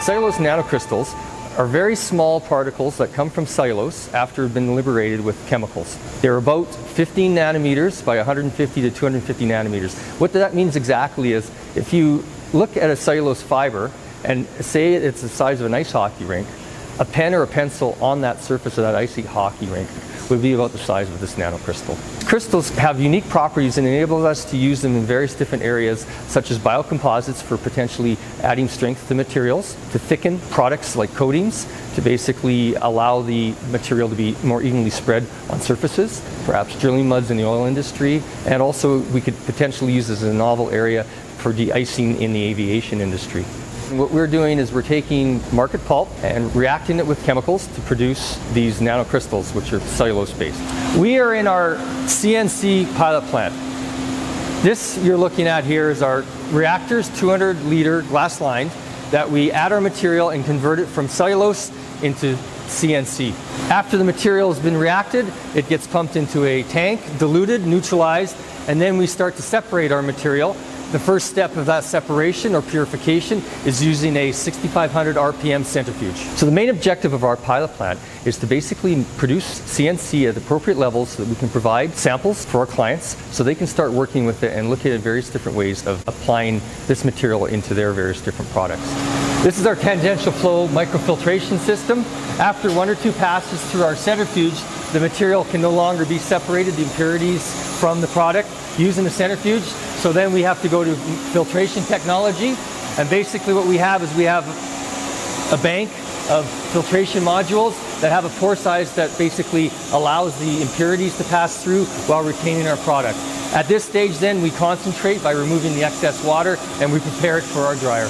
Cellulose nanocrystals are very small particles that come from cellulose after it's been liberated with chemicals. They're about 15 nanometers by 150 to 250 nanometers. What that means exactly is if you look at a cellulose fiber and say it's the size of an ice hockey rink, a pen or a pencil on that surface of that icy hockey rink would be about the size of this nanocrystal. Crystals have unique properties and enable us to use them in various different areas such as biocomposites for potentially adding strength to materials, to thicken products like coatings, to basically allow the material to be more evenly spread on surfaces, perhaps drilling muds in the oil industry, and also we could potentially use this as a novel area for de-icing in the aviation industry. What we're doing is we're taking market pulp and reacting it with chemicals to produce these nanocrystals, which are cellulose based. We are in our CNC pilot plant. This you're looking at here is our reactors, 200 liter glass lined, that we add our material and convert it from cellulose into CNC. After the material has been reacted, it gets pumped into a tank, diluted, neutralized, and then we start to separate our material the first step of that separation or purification is using a 6500 RPM centrifuge. So the main objective of our pilot plant is to basically produce CNC at the appropriate levels so that we can provide samples for our clients so they can start working with it and look at various different ways of applying this material into their various different products. This is our tangential flow microfiltration system. After one or two passes through our centrifuge, the material can no longer be separated, the impurities from the product using the centrifuge. So then we have to go to filtration technology. And basically what we have is we have a bank of filtration modules that have a pore size that basically allows the impurities to pass through while retaining our product. At this stage then we concentrate by removing the excess water and we prepare it for our dryer.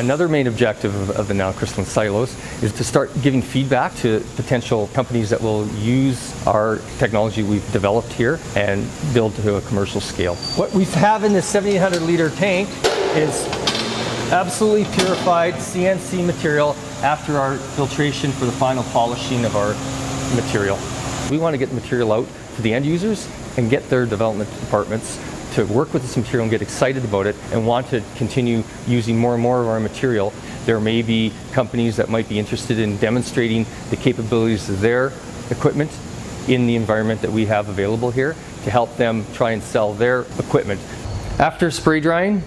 Another main objective of, of the nanocrystalline cellulose is to start giving feedback to potential companies that will use our technology we've developed here and build to a commercial scale. What we have in this 1700 liter tank is absolutely purified CNC material after our filtration for the final polishing of our material. We want to get the material out to the end users and get their development departments to work with this material and get excited about it and want to continue using more and more of our material. There may be companies that might be interested in demonstrating the capabilities of their equipment in the environment that we have available here to help them try and sell their equipment. After spray drying,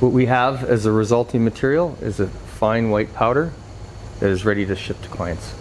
what we have as a resulting material is a fine white powder that is ready to ship to clients.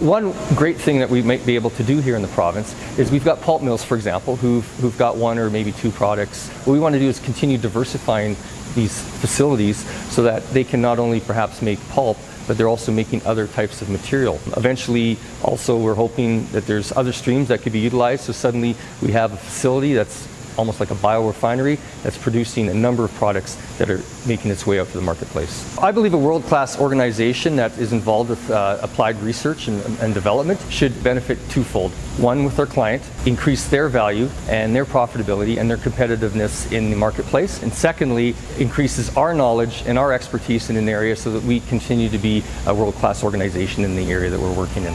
One great thing that we might be able to do here in the province is we've got pulp mills, for example, who've, who've got one or maybe two products. What we want to do is continue diversifying these facilities so that they can not only perhaps make pulp, but they're also making other types of material. Eventually, also, we're hoping that there's other streams that could be utilized, so suddenly we have a facility that's almost like a biorefinery that's producing a number of products that are making its way out to the marketplace. I believe a world-class organization that is involved with uh, applied research and, and development should benefit twofold. One, with their client, increase their value and their profitability and their competitiveness in the marketplace. And secondly, increases our knowledge and our expertise in an area so that we continue to be a world-class organization in the area that we're working in.